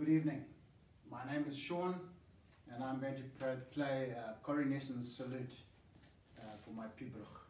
Good evening. My name is Sean and I'm going to play uh, Coronation Salute uh, for my Pibruch.